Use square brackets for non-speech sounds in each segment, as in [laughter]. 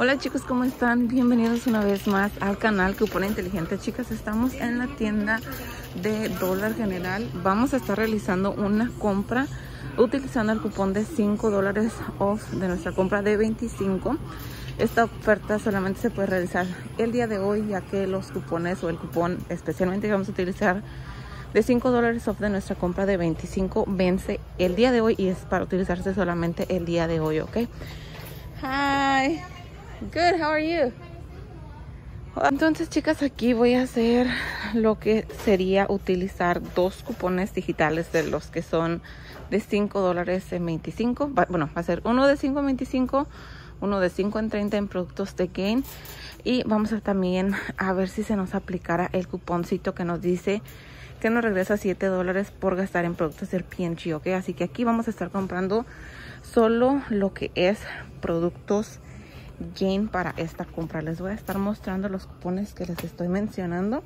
Hola chicos, ¿cómo están? Bienvenidos una vez más al canal Cupón Inteligente. Chicas, estamos en la tienda de dólar general. Vamos a estar realizando una compra utilizando el cupón de 5 dólares off de nuestra compra de 25. Esta oferta solamente se puede realizar el día de hoy ya que los cupones o el cupón especialmente que vamos a utilizar de 5 dólares off de nuestra compra de 25 vence el día de hoy y es para utilizarse solamente el día de hoy, ¿ok? Hi. Good, how are you? Entonces, chicas, aquí voy a hacer lo que sería utilizar dos cupones digitales de los que son de 5 dólares en 25. Bueno, va a ser uno de 5 en 25, uno de 5 en 30 en productos de Gain. Y vamos a también a ver si se nos aplicara el cuponcito que nos dice que nos regresa 7 dólares por gastar en productos del PNG, ¿ok? Así que aquí vamos a estar comprando solo lo que es productos Gain para esta compra. Les voy a estar mostrando los cupones que les estoy mencionando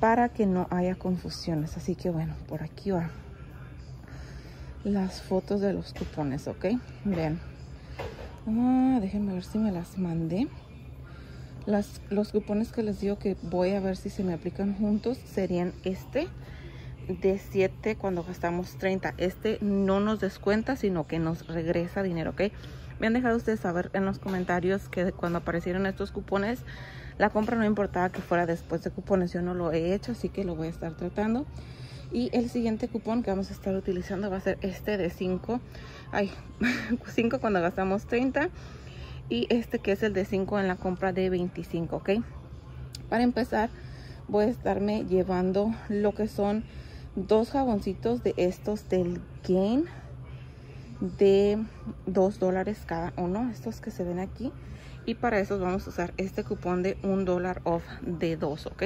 para que no haya confusiones. Así que bueno, por aquí va las fotos de los cupones, ¿ok? Vean. Ah, déjenme ver si me las mandé. Las, los cupones que les digo que voy a ver si se me aplican juntos serían este de 7 cuando gastamos 30. Este no nos descuenta, sino que nos regresa dinero, ¿ok? Me han dejado ustedes saber en los comentarios que cuando aparecieron estos cupones, la compra no importaba que fuera después de cupones. Yo no lo he hecho, así que lo voy a estar tratando. Y el siguiente cupón que vamos a estar utilizando va a ser este de 5. Ay, [laughs] 5 cuando gastamos 30. Y este que es el de 5 en la compra de 25, ¿ok? Para empezar, voy a estarme llevando lo que son dos jaboncitos de estos del Gain de 2 dólares cada uno, estos que se ven aquí. Y para eso vamos a usar este cupón de un dólar off de 2, ¿ok?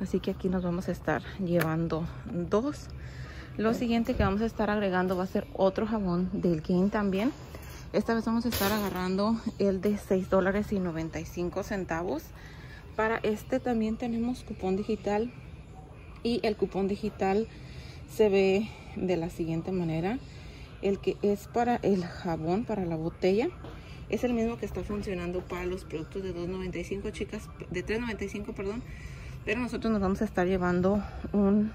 Así que aquí nos vamos a estar llevando dos. Lo siguiente que vamos a estar agregando va a ser otro jabón del Gain también. Esta vez vamos a estar agarrando el de 6 dólares y 95 centavos. Para este también tenemos cupón digital y el cupón digital se ve de la siguiente manera el que es para el jabón, para la botella, es el mismo que está funcionando para los productos de 2.95, chicas, de 3.95, perdón. Pero nosotros nos vamos a estar llevando un,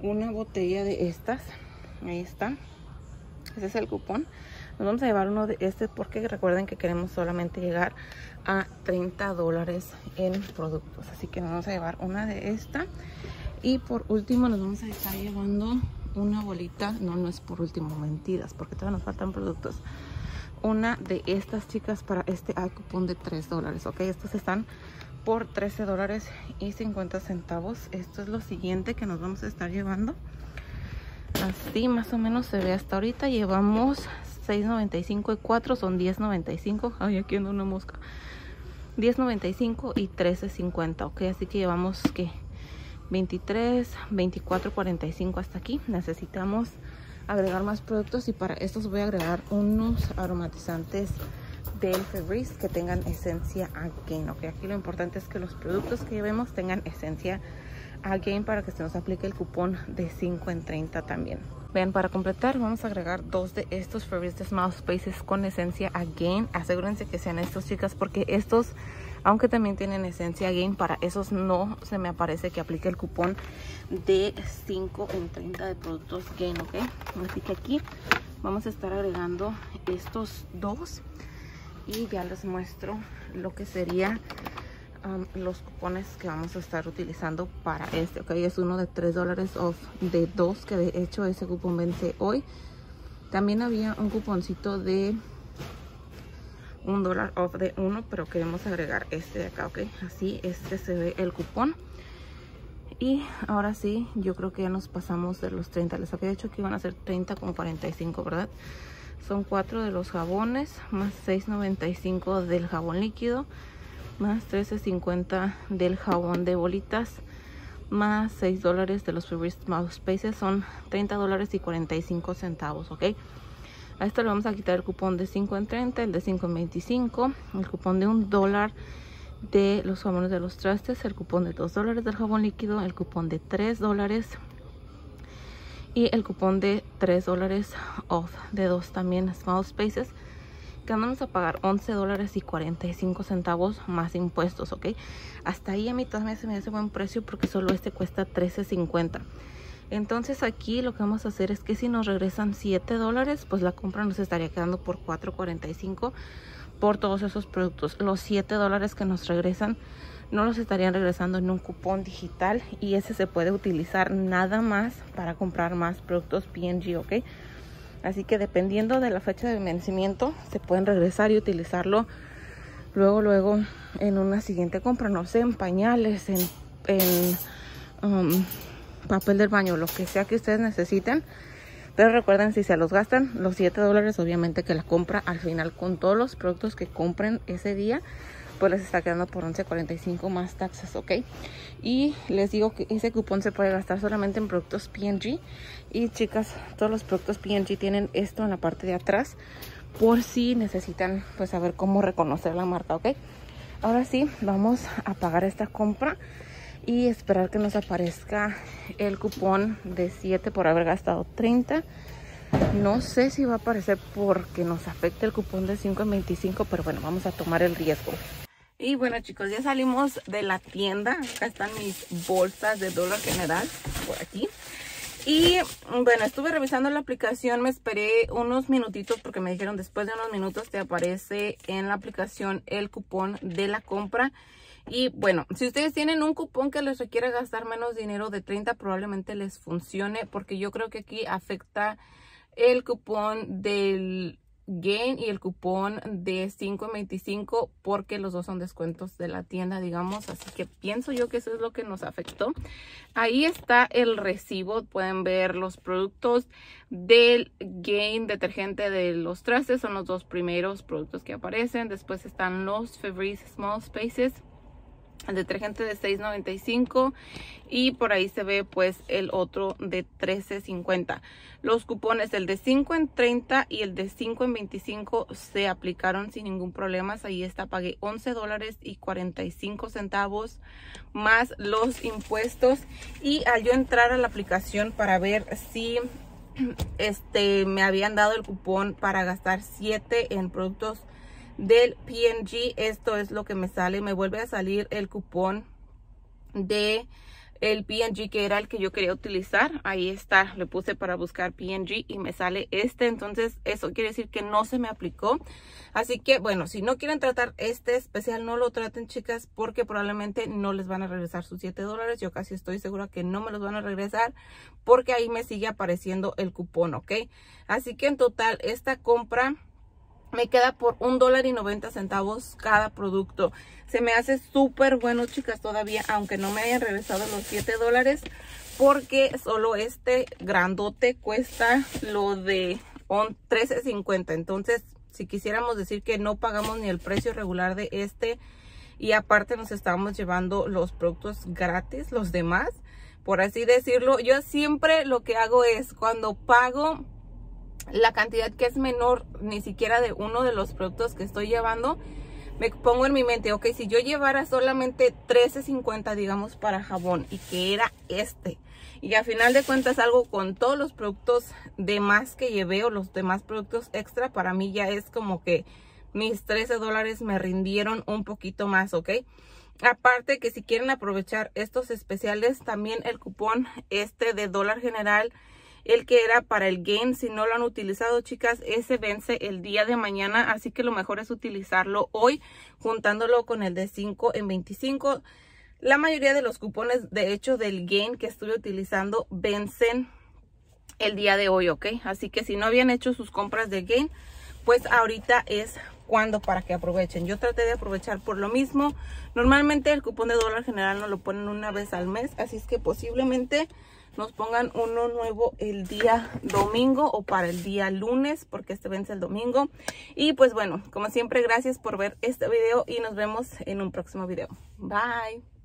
una botella de estas. Ahí está. Ese es el cupón. Nos vamos a llevar uno de este porque recuerden que queremos solamente llegar a 30 dólares en productos. Así que nos vamos a llevar una de esta. Y por último nos vamos a estar llevando una bolita, no, no es por último, mentiras, porque todavía nos faltan productos. Una de estas chicas para este hay cupón de 3 dólares, ok, estos están por 13 dólares y 50 centavos. Esto es lo siguiente que nos vamos a estar llevando. Así más o menos se ve hasta ahorita. Llevamos 6.95 y 4 son 10.95. Ay, aquí anda una mosca. 10.95 y 13.50, ok, así que llevamos que 23, 24, 45 hasta aquí. Necesitamos agregar más productos y para estos voy a agregar unos aromatizantes del Febreze que tengan esencia again. Ok, aquí lo importante es que los productos que llevemos tengan esencia again para que se nos aplique el cupón de 5 en 30 también. Vean, para completar vamos a agregar dos de estos Febreze Smile Spaces con esencia again. Asegúrense que sean estos chicas porque estos aunque también tienen esencia Gain, para esos no se me aparece que aplique el cupón de 5 en 30 de productos Gain, ¿ok? Así que aquí vamos a estar agregando estos dos y ya les muestro lo que sería um, los cupones que vamos a estar utilizando para este, ok, es uno de 3 dólares off de dos que de hecho ese cupón vence hoy. También había un cuponcito de un dólar off de uno pero queremos agregar este de acá ok así este se ve el cupón. Y ahora sí yo creo que ya nos pasamos de los 30 les había dicho que iban a ser 30 con 45 verdad son cuatro de los jabones más 6.95 del jabón líquido más 13.50 del jabón de bolitas más 6 dólares de los Favorite Mouse Spaces son 30 dólares y 45 centavos ok a esto le vamos a quitar el cupón de 5 en 30, el de 5 en 25, el cupón de un dólar de los jabones de los trastes, el cupón de 2 dólares del jabón líquido, el cupón de 3 dólares y el cupón de 3 dólares off de dos también small spaces que vamos a pagar 11 dólares y 45 centavos más impuestos, ¿ok? Hasta ahí a mí también se me hace buen precio porque solo este cuesta 13.50. Entonces aquí lo que vamos a hacer es que si nos regresan 7 dólares, pues la compra nos estaría quedando por 4.45 por todos esos productos. Los 7 dólares que nos regresan no los estarían regresando en un cupón digital y ese se puede utilizar nada más para comprar más productos PNG, ¿ok? Así que dependiendo de la fecha de vencimiento se pueden regresar y utilizarlo luego, luego en una siguiente compra, no sé, en pañales, en, en um, papel del baño, lo que sea que ustedes necesiten. Pero recuerden, si se los gastan, los 7 dólares, obviamente que la compra al final con todos los productos que compren ese día, pues les está quedando por 11.45 más taxas, ¿ok? Y les digo que ese cupón se puede gastar solamente en productos PNG. Y chicas, todos los productos PNG tienen esto en la parte de atrás por si necesitan pues saber cómo reconocer la marca, ¿ok? Ahora sí, vamos a pagar esta compra y esperar que nos aparezca el cupón de 7 por haber gastado 30 no sé si va a aparecer porque nos afecta el cupón de 5 en 25 pero bueno vamos a tomar el riesgo. Y bueno chicos ya salimos de la tienda. Acá están mis bolsas de dólar general por aquí. Y bueno, estuve revisando la aplicación, me esperé unos minutitos porque me dijeron después de unos minutos te aparece en la aplicación el cupón de la compra. Y bueno, si ustedes tienen un cupón que les requiere gastar menos dinero de 30, probablemente les funcione porque yo creo que aquí afecta el cupón del Gain y el cupón de 5.25 porque los dos son descuentos de la tienda, digamos. Así que pienso yo que eso es lo que nos afectó. Ahí está el recibo. Pueden ver los productos del Gain detergente de los trastes. Son los dos primeros productos que aparecen. Después están los Febreze Small Spaces el detergente de $6.95 y por ahí se ve pues el otro de $13.50. Los cupones, el de 5 en 30 y el de 5 en 25 se aplicaron sin ningún problema. Ahí está, pagué 11 dólares y 45 centavos más los impuestos. Y al yo entrar a la aplicación para ver si este me habían dado el cupón para gastar 7 en productos del PNG. Esto es lo que me sale. Me vuelve a salir el cupón de el PNG que era el que yo quería utilizar. Ahí está, le puse para buscar PNG y me sale este. Entonces eso quiere decir que no se me aplicó. Así que bueno, si no quieren tratar este especial, no lo traten chicas porque probablemente no les van a regresar sus 7 dólares. Yo casi estoy segura que no me los van a regresar porque ahí me sigue apareciendo el cupón, ¿ok? Así que en total esta compra me queda por un dólar y 90 centavos cada producto. Se me hace súper bueno, chicas, todavía, aunque no me hayan regresado los 7 dólares, porque solo este grandote cuesta lo de 13.50. Entonces, si quisiéramos decir que no pagamos ni el precio regular de este, y aparte nos estamos llevando los productos gratis, los demás, por así decirlo. Yo siempre lo que hago es cuando pago la cantidad que es menor ni siquiera de uno de los productos que estoy llevando, me pongo en mi mente, ok, si yo llevara solamente 13.50 digamos para jabón y que era este y a final de cuentas algo con todos los productos de más que llevé o los demás productos extra, para mí ya es como que mis 13 dólares me rindieron un poquito más, ok. Aparte que si quieren aprovechar estos especiales, también el cupón este de dólar general el que era para el gain. Si no lo han utilizado, chicas, ese vence el día de mañana. Así que lo mejor es utilizarlo hoy, juntándolo con el de 5 en 25. La mayoría de los cupones, de hecho, del gain que estuve utilizando, vencen el día de hoy, ¿ok? Así que si no habían hecho sus compras de gain, pues ahorita es cuando para que aprovechen. Yo traté de aprovechar por lo mismo. Normalmente el cupón de dólar general no lo ponen una vez al mes, así es que posiblemente nos pongan uno nuevo el día domingo o para el día lunes porque este vence el domingo. Y pues bueno, como siempre, gracias por ver este video y nos vemos en un próximo video. Bye.